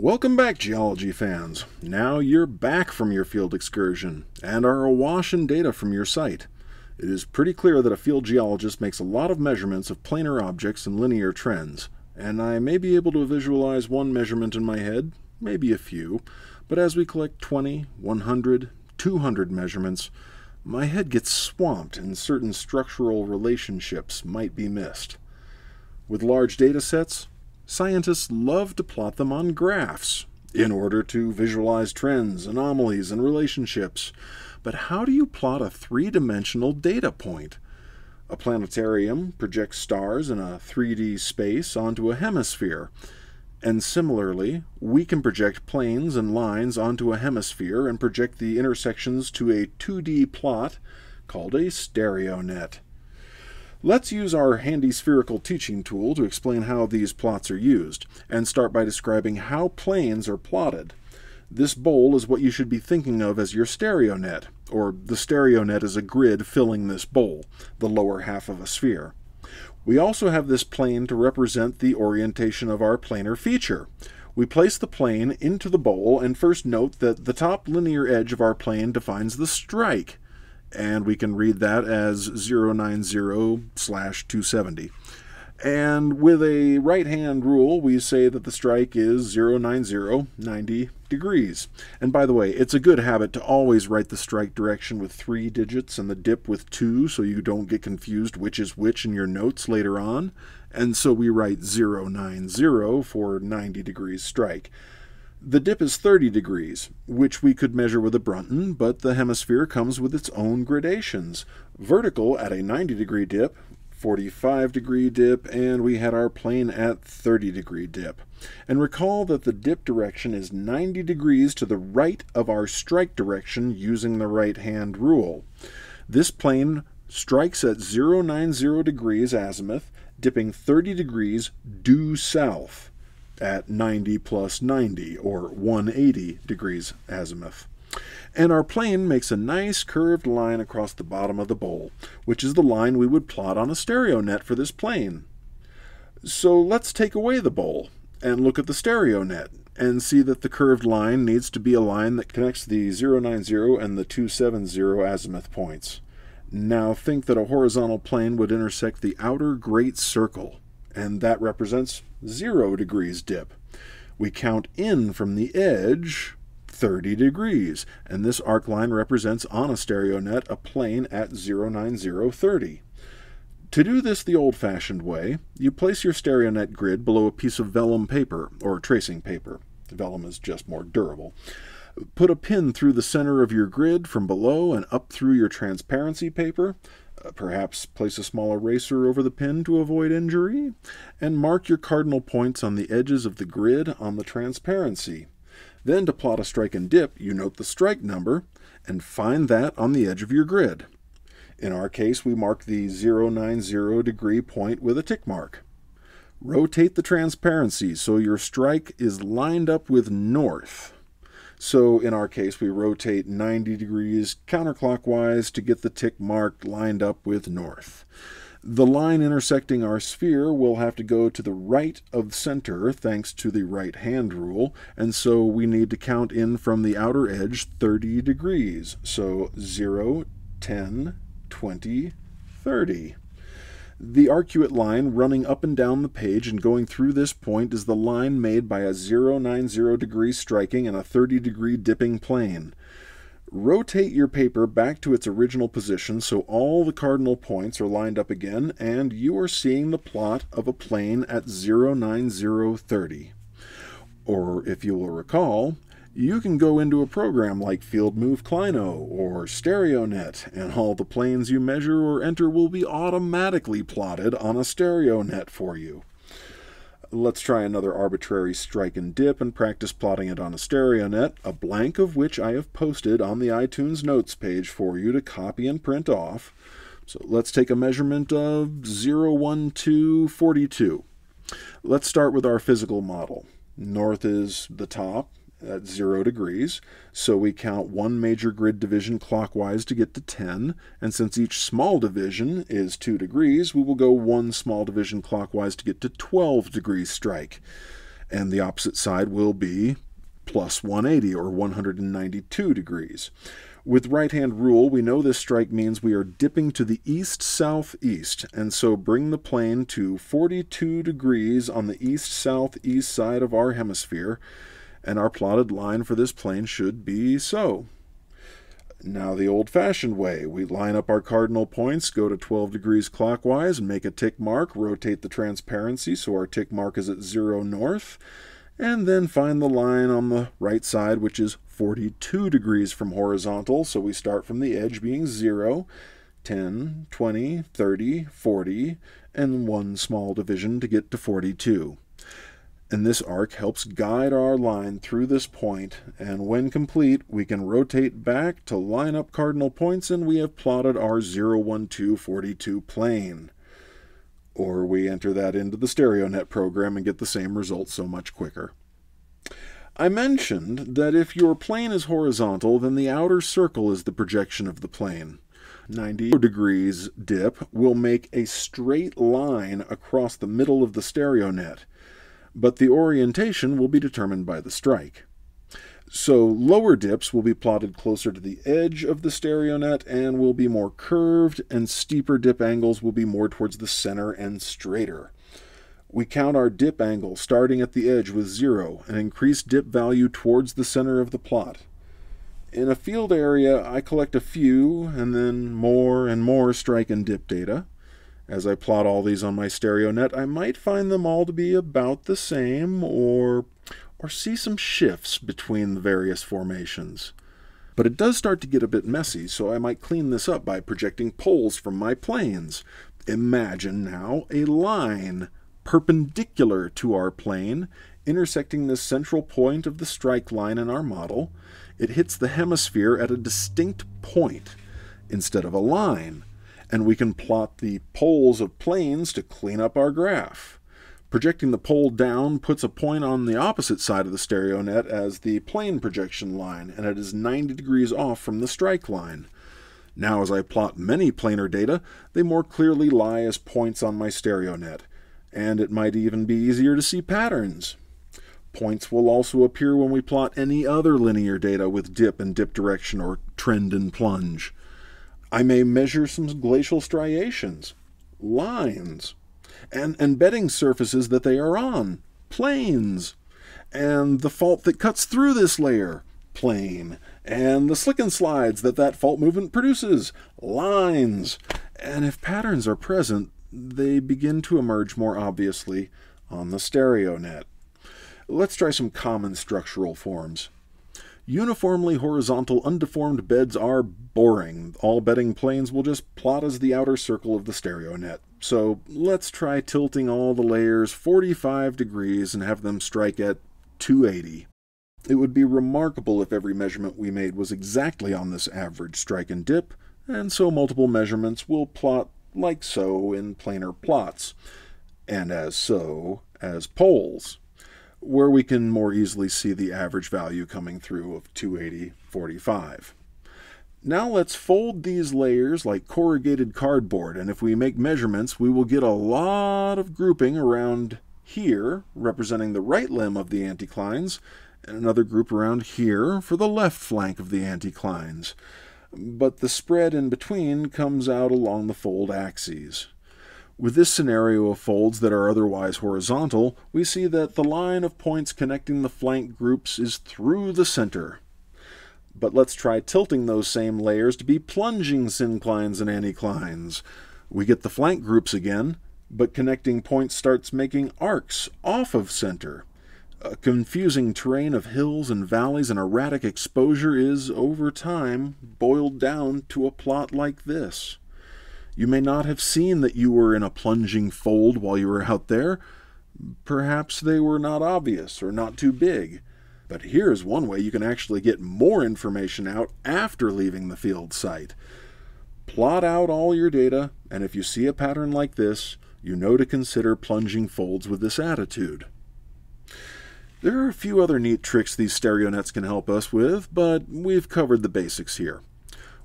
Welcome back, geology fans. Now you're back from your field excursion and are awash in data from your site. It is pretty clear that a field geologist makes a lot of measurements of planar objects and linear trends, and I may be able to visualize one measurement in my head, maybe a few, but as we collect 20, 100, 200 measurements, my head gets swamped and certain structural relationships might be missed. With large data sets, scientists love to plot them on graphs in order to visualize trends, anomalies, and relationships. But how do you plot a three dimensional data point? A planetarium projects stars in a 3D space onto a hemisphere. And similarly, we can project planes and lines onto a hemisphere and project the intersections to a 2D plot called a stereo net. Let's use our handy spherical teaching tool to explain how these plots are used, and start by describing how planes are plotted. This bowl is what you should be thinking of as your stereo net, or the stereo net is a grid filling this bowl, the lower half of a sphere. We also have this plane to represent the orientation of our planar feature. We place the plane into the bowl and first note that the top linear edge of our plane defines the strike and we can read that as 090 slash 270. And with a right hand rule, we say that the strike is 090, 90 degrees. And by the way, it's a good habit to always write the strike direction with three digits and the dip with two so you don't get confused which is which in your notes later on. And so we write 090 for 90 degrees strike. The dip is 30 degrees, which we could measure with a Brunton, but the hemisphere comes with its own gradations. Vertical at a 90 degree dip, 45 degree dip, and we had our plane at 30 degree dip. And recall that the dip direction is 90 degrees to the right of our strike direction using the right hand rule. This plane strikes at 090 degrees azimuth, dipping 30 degrees due south at 90 plus 90, or 180 degrees azimuth. And our plane makes a nice curved line across the bottom of the bowl, which is the line we would plot on a stereo net for this plane. So let's take away the bowl and look at the stereo net and see that the curved line needs to be a line that connects the 090 and the 270 azimuth points. Now think that a horizontal plane would intersect the outer great circle and that represents 0 degrees dip. We count in from the edge 30 degrees, and this arc line represents on a stereo net a plane at 09030. To do this the old-fashioned way, you place your stereo net grid below a piece of vellum paper, or tracing paper. Vellum is just more durable. Put a pin through the center of your grid from below and up through your transparency paper, Uh, perhaps place a small eraser over the pin to avoid injury, and mark your cardinal points on the edges of the grid on the transparency. Then to plot a strike and dip, you note the strike number and find that on the edge of your grid. In our case, we mark the 090 degree point with a tick mark. Rotate the transparency so your strike is lined up with north. So in our case, we rotate 90 degrees counterclockwise to get the tick mark lined up with north. The line intersecting our sphere will have to go to the right of center thanks to the right hand rule, and so we need to count in from the outer edge 30 degrees. So 0, 10, 20, 30. The arcuate line running up and down the page and going through this point is the line made by a 090 degree striking and a 30 degree dipping plane. Rotate your paper back to its original position so all the cardinal points are lined up again and you are seeing the plot of a plane at 09030. Or if you will recall, you can go into a program like FieldMove Clino or StereoNet, and all the planes you measure or enter will be automatically plotted on a StereoNet for you. Let's try another arbitrary strike and dip and practice plotting it on a StereoNet, a blank of which I have posted on the iTunes Notes page for you to copy and print off. So let's take a measurement of 01242. Let's start with our physical model. North is the top, at 0 degrees. So we count one major grid division clockwise to get to 10. And since each small division is 2 degrees, we will go one small division clockwise to get to 12 degrees strike. and the opposite side will be plus 180 or 192 degrees. With right hand rule, we know this strike means we are dipping to the east southeast, and so bring the plane to 42 degrees on the east southeast side of our hemisphere, and our plotted line for this plane should be so. Now, the old fashioned way we line up our cardinal points, go to 12 degrees clockwise, and make a tick mark, rotate the transparency so our tick mark is at 0 north, and then find the line on the right side, which is 42 degrees from horizontal. So we start from the edge being 0, 10, 20, 30, 40, and one small division to get to 42 and this arc helps guide our line through this point, and when complete, we can rotate back to line up cardinal points and we have plotted our 01242 plane. Or we enter that into the StereoNet program and get the same result so much quicker. I mentioned that if your plane is horizontal, then the outer circle is the projection of the plane. 90 degrees dip will make a straight line across the middle of the StereoNet but the orientation will be determined by the strike. So lower dips will be plotted closer to the edge of the StereoNet and will be more curved, and steeper dip angles will be more towards the center and straighter. We count our dip angle starting at the edge with zero and increase dip value towards the center of the plot. In a field area, I collect a few and then more and more strike and dip data. As I plot all these on my StereoNet, I might find them all to be about the same or, or see some shifts between the various formations. But it does start to get a bit messy, so I might clean this up by projecting poles from my planes. Imagine now a line perpendicular to our plane, intersecting the central point of the strike line in our model. It hits the hemisphere at a distinct point instead of a line and we can plot the poles of planes to clean up our graph. Projecting the pole down puts a point on the opposite side of the StereoNet as the plane projection line, and it is 90 degrees off from the strike line. Now as I plot many planar data, they more clearly lie as points on my StereoNet, and it might even be easier to see patterns. Points will also appear when we plot any other linear data with dip and dip direction or trend and plunge. I may measure some glacial striations, lines, and, and bedding surfaces that they are on, planes, and the fault that cuts through this layer, plane, and the slickensides that that fault movement produces, lines. And if patterns are present, they begin to emerge more obviously on the StereoNet. Let's try some common structural forms. Uniformly horizontal, undeformed beds are boring. All bedding planes will just plot as the outer circle of the StereoNet. So let's try tilting all the layers 45 degrees and have them strike at 280. It would be remarkable if every measurement we made was exactly on this average strike and dip, and so multiple measurements will plot like so in planar plots, and as so as poles where we can more easily see the average value coming through of 280.45. Now let's fold these layers like corrugated cardboard, and if we make measurements, we will get a lot of grouping around here, representing the right limb of the anticlines, and another group around here for the left flank of the anticlines. But the spread in between comes out along the fold axes. With this scenario of folds that are otherwise horizontal, we see that the line of points connecting the flank groups is through the center. But let's try tilting those same layers to be plunging synclines and anticlines. We get the flank groups again, but connecting points starts making arcs off of center. A confusing terrain of hills and valleys and erratic exposure is, over time, boiled down to a plot like this. You may not have seen that you were in a plunging fold while you were out there. Perhaps they were not obvious or not too big. But here's one way you can actually get more information out after leaving the field site. Plot out all your data, and if you see a pattern like this, you know to consider plunging folds with this attitude. There are a few other neat tricks these StereoNets can help us with, but we've covered the basics here.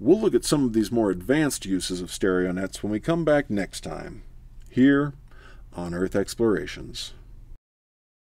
We'll look at some of these more advanced uses of stereo nets when we come back next time, here on Earth Explorations.